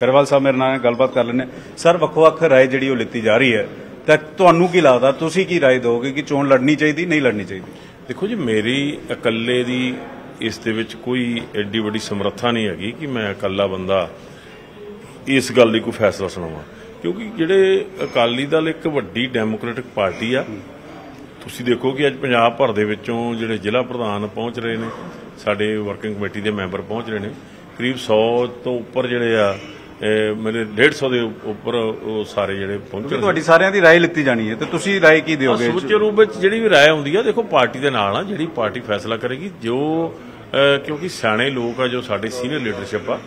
ਕਰਵਾਲ ਸਾਹਿਬ ਮੇਰੇ ਨਾਲ ਗੱਲਬਾਤ ਕਰ ਲੈਣੇ ਸਰ ਵੱਖ-ਵੱਖ ਰਾਏ ਜਿਹੜੀ ਉਹ ਲਿੱਤੀ ਜਾ ਰਹੀ ਹੈ, ਤਾਂ ਤੁਹਾਨੂੰ ਕੀ ਲੱਗਦਾ, ਤੁਸੀਂ ਕੀ ਰਾਏ ਦਿਓਗੇ ਕਿ ਚੋਣ ਲੜਨੀ ਚਾਹੀਦੀ, ਨਹੀਂ ਲੜਨੀ ਚਾਹੀਦੀ? ਦੇਖੋ ਜੀ, ਮੇਰੀ ਇਕੱਲੇ ਦੀ ਇਸ ਦੇ ਵਿੱਚ ਕੋਈ ਐਡੀ ਵੱਡੀ ਸਮਰੱਥਾ ਨਹੀਂ ਹੈਗੀ ਕਿ ਮੈਂ ਇਕੱਲਾ ਬੰਦਾ ਇਸ ਗੱਲ ਲਈ ਕੋਈ ਫੈਸਲਾ ਸੁਣਾਵਾਂ। ਕਿਉਂਕਿ ਜਿਹੜੇ ਅਕਾਲੀ ਦਲ ਇੱਕ ਵੱਡੀ ਡੈਮੋਕ੍ਰੈਟਿਕ ਪਾਰਟੀ ਆ, ਤੁਸੀਂ ਦੇਖੋ ਕਿ ਅੱਜ ਪੰਜਾਬ ਭਰ ਦੇ ਵਿੱਚੋਂ ਜਿਹੜੇ ਜ਼ਿਲ੍ਹਾ ਪ੍ਰਧਾਨ ਪਹੁੰਚ ਰਹੇ ਨੇ, ਸਾਡੇ ਵਰਕਿੰਗ ਕਮੇਟੀ ਦੇ ਮੈਂਬਰ ਪਹੁੰਚ ਰਹੇ ਨੇ, ਕਰੀਬ 100 ਤੋਂ ਉੱਪਰ ਜਿਹੜੇ ਆ ਮੇਰੇ 150 ਦੇ ਉੱਪਰ ਉਹ ਸਾਰੇ ਜਿਹੜੇ ਪਹੁੰਚੇ ਤੁਹਾਡੀ ਸਾਰਿਆਂ ਦੀ ਰਾਏ ਲਿੱਤੀ ਜਾਣੀ ਹੈ ਤੇ ਤੁਸੀਂ ਰਾਏ ਕੀ ਦਿਓਗੇ ਸਮੁੱਚੇ ਰੂਪ ਵਿੱਚ ਜਿਹੜੀ ਵੀ ਰਾਏ ਆਉਂਦੀ ਆ ਦੇਖੋ ਪਾਰਟੀ ਦੇ ਨਾਲ ਆ ਜਿਹੜੀ ਪਾਰਟੀ ਫੈਸਲਾ ਕਰੇਗੀ ਜੋ ਕਿਉਂਕਿ ਸਿਆਣੇ ਲੋਕ ਆ ਜੋ ਸਾਡੇ ਸੀਨੀਅਰ ਲੀਡਰਸ਼ਿਪ ਆ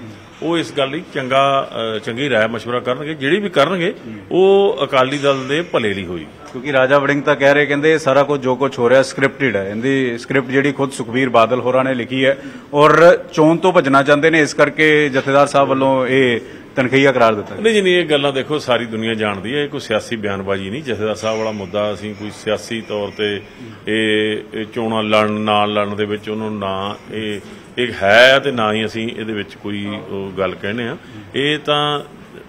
ਉਹ ਇਸ ਗੱਲ ਲਈ ਚੰਗਾ ਅਹ, ਚੰਗੀ ਰਾਏ مشورہ ਕਰਨਗੇ ਜਿਹੜੀ ਵੀ ਕਰਨਗੇ ਉਹ ਅਕਾਲੀ ਦਲ ਦੇ ਭਲੇ ਲਈ ਹੋਈ ਕਿਉਂਕਿ ਰਾਜਾ ਵੜਿੰਗ ਤਾਂ ਕਹਿ ਰਹੇ ਕਹਿੰਦੇ ਇਹ ਸਾਰਾ ਕੁਝ ਜੋ ਕੁਝ ਹੋ ਰਿਹਾ ਸਕ੍ਰਿਪਟਡ ਹੈ ਇਹਦੀ ਸਕ੍ਰਿਪਟ ਜਿਹੜੀ ਖੁਦ ਸੁਖਬੀਰ ਬਾਦਲ ਹੋਰਾਂ ਨੇ ਲਿਖੀ ਹੈ ਔਰ ਚੋਣ ਤੋਂ ਭੱਜਣਾ ਚਾਹੁੰਦੇ ਨੇ ਇਸ ਕਰਕੇ ਜਥੇਦਾਰ ਸਾਹਿਬ ਵੱਲੋਂ ਇਹ ਤਨਖੀਆ ਕਰਾਰ ਦਿੱਤਾ ਨਹੀਂ ਜੀ ਨਹੀਂ ਇਹ ਗੱਲਾਂ ਦੇਖੋ ਸਾਰੀ ਦੁਨੀਆ ਜਾਣਦੀ ਹੈ। ਇਹ ਕੋਈ ਸਿਆਸੀ ਬਿਆਨਬਾਜ਼ੀ ਨਹੀਂ ਜਥੇਦਾਰ ਸਾਹਿਬ ਵਾਲਾ ਮੁੱਦਾ ਅਸੀਂ ਕੋਈ ਸਿਆਸੀ ਤੌਰ ਤੇ ਇਹ ਚੋਣਾਂ ਲੜਨ ਨਾਲ ਲੜਨ ਦੇ ਵਿੱਚ ਉਹਨੂੰ ਨਾ ਇਹ ਇਹ ਹੈ ਤੇ ਨਾ ਹੀ ਅਸੀਂ ਇਹਦੇ ਵਿੱਚ ਕੋਈ ਉਹ ਗੱਲ ਕਹਿੰਦੇ ਆ ਇਹ ਤਾਂ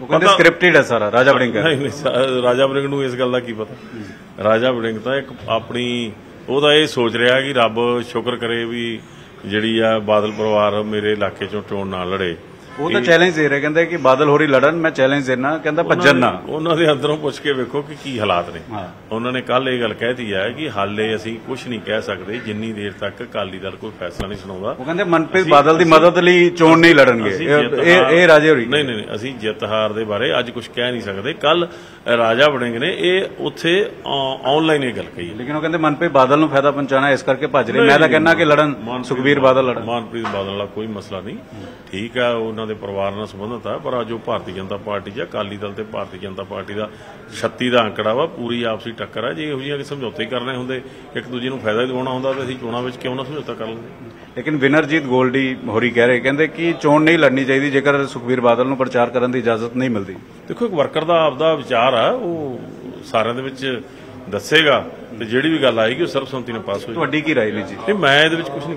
ਉਹ ਕਹਿੰਦੇ ਸਕ੍ਰਿਪਟਡ ਹੈ ਸਾਰਾ ਰਾਜਾ ਰਹੇ। ਨਹੀਂ ਰਾਜਾ ਵੜਿੰਗ ਨੂੰ ਇਸ ਗੱਲ ਦਾ ਕੀ ਪਤਾ? ਰਾਜਾ ਵੜਿੰਗ ਤਾਂ ਇੱਕ ਆਪਣੀ ਉਹਦਾ ਇਹ ਸੋਚ ਰਿਹਾ ਕਿ ਰੱਬ ਸ਼ੁਕਰ ਕਰੇ ਵੀ ਜਿਹੜੀ ਆ ਬਾਦਲ ਪਰਿਵਾਰ ਮੇਰੇ ਇਲਾਕੇ ਚੋਂ ਚੋਣ ਨਾ ਲੜੇ। ਉਹ ਤਾਂ ਚੈਲੰਜ ਦੇ ਰਹੇ ਕਹਿੰਦੇ ਕਿ ਬਾਦਲ ਹੋਰੀ ਲੜਨ ਮੈਂ ਚੈਲੰਜ ਦੇਣਾ ਕਹਿੰਦਾ ਭੱਜਣ ਨਾ। ਉਹਨਾਂ ਦੇ ਅੰਦਰੋਂ ਪੁੱਛ ਕੇ ਵੇਖੋ ਕਿ ਕੀ ਹਾਲਾਤ ਨੇ। ਉਹਨਾਂ ਨੇ ਕੱਲ ਇਹ ਗੱਲ ਕਹਿਤੀ ਹੈ ਕਿ ਹਾਲੇ ਅਸੀਂ ਕੁਝ ਨਹੀਂ ਕਹਿ ਸਕਦੇ ਜਿੰਨੀ ਦੇਰ ਤੱਕ ਅਕਾਲੀ ਦਲ ਕੋਈ ਫੈਸਲਾ ਨਹੀਂ ਸੁਣਾਉਂਦਾ। ਉਹ ਕਹਿੰਦੇ ਮਨਪ੍ਰੀਤ ਬਾਦਲ ਦੀ ਮਦਦ ਲਈ ਚੋਣ ਨਹੀਂ ਲੜਨਗੇ। ਇਹ ਇਹ- ਰਾਜੇ ਹੋਰੀ। ਨਹੀਂ ਨਹੀਂ ਅਸੀਂ ਜਿੱਤ ਹਾਰ ਦੇ ਬਾਰੇ ਅੱਜ ਕੁਝ ਕਹਿ ਨਹੀਂ ਸਕਦੇ। ਕੱਲ ਰਾਜਾ ਵੜਿੰਗ ਨੇ ਇਹ ਉੱਥੇ ਆਨਲਾਈਨ ਇਹ ਗੱਲ ਕਹੀ ਲੇਕਿਨ ਉਹ ਕਹਿੰਦੇ ਮਨਪ੍ਰੀਤ ਬਾਦਲ ਨੂੰ ਫਾਇਦਾ ਪਹੁੰਚਾਣਾ ਇਸ ਕਰਕੇ ਭੱਜ ਰਹੇ। ਮੈਂ ਤਾਂ ਕਹਿੰਦਾ ਕਿ ਲੜਨ। ਸੁਖਬੀਰ ਬਾਦਲ ਲੜਨ। ਮਨਪ੍ਰੀਤ ਬਾਦਲ ਵਾਲਾ ਕੋਈ ਮਸਲਾ ਨਹੀਂ। ਠੀਕ ਆ ਉਹਨਾਂ ਦੇ ਪਰਿਵਾਰ ਨਾਲ ਸੰਬੰਧਿਤ ਆ ਪਰ ਆ ਜੋ ਭਾਰਤੀ ਜਨਤਾ ਪਾਰਟੀ ਜਾਂ ਅਕਾਲੀ ਦਲ ਤੇ ਭਾਰਤੀ ਜਨਤਾ ਪਾਰਟੀ ਦਾ 36 ਦਾ ਅੰਕੜਾ ਵਾ ਪੂਰੀ ਆਪਸੀ ਟੱਕਰ ਆ ਜੇ ਇਹੋ ਜਿਹੀਆਂ ਕਿ ਸਮਝੌਤੇ ਕਰਨੇ ਹੁੰਦੇ ਇੱਕ ਦੂਜੇ ਨੂੰ ਫਾਇਦਾ ਦਿਵਾਉਣਾ ਹੁੰਦਾ ਤਾਂ ਅਸੀਂ ਚੋਣਾਂ ਵਿੱਚ ਕਿਉਂ ਨਾ ਸਮਝੌਤਾ ਕਰ ਲੈਂਦੇ ਲੇਕਿਨ ਵਿਨਰਜੀਤ ਗੋਲਡੀ ਹੋਰੀ ਕਹਿ ਰਹੇ ਕਹਿੰਦੇ ਕਿ ਚੋਣ ਨਹੀਂ ਲੜਨੀ ਚਾਹੀਦੀ ਜੇਕਰ ਸੁਖਬੀਰ ਬਾਦਲ ਨੂੰ ਪ੍ਰਚਾਰ ਕਰਨ ਦੀ ਇਜਾਜ਼ਤ ਨਹੀਂ ਮਿਲਦੀ। ਦੇਖੋ ਇੱਕ ਵਰਕਰ ਦਾ ਆਪਦਾ ਵਿਚਾਰ ਆ ਉਹ ਸਾਰਿਆਂ ਦੇ ਵਿੱਚ ਦੱਸੇਗਾ ਤੇ ਜਿਹੜੀ ਵੀ ਗੱਲ ਆਏਗੀ ਉਹ ਸਰਬਸੰਮਤੀ ਨਾਲ ਪਾਸ ਹੋ ਜਾਏਗੀ ਤੁਹਾਡੀ ਕੀ ਰਾਏ ਨੇ ਜੀ? ਨਹੀਂ ਮੈਂ ਇਹਦੇ ਵਿੱਚ ਕੁਝ ਨਹੀਂ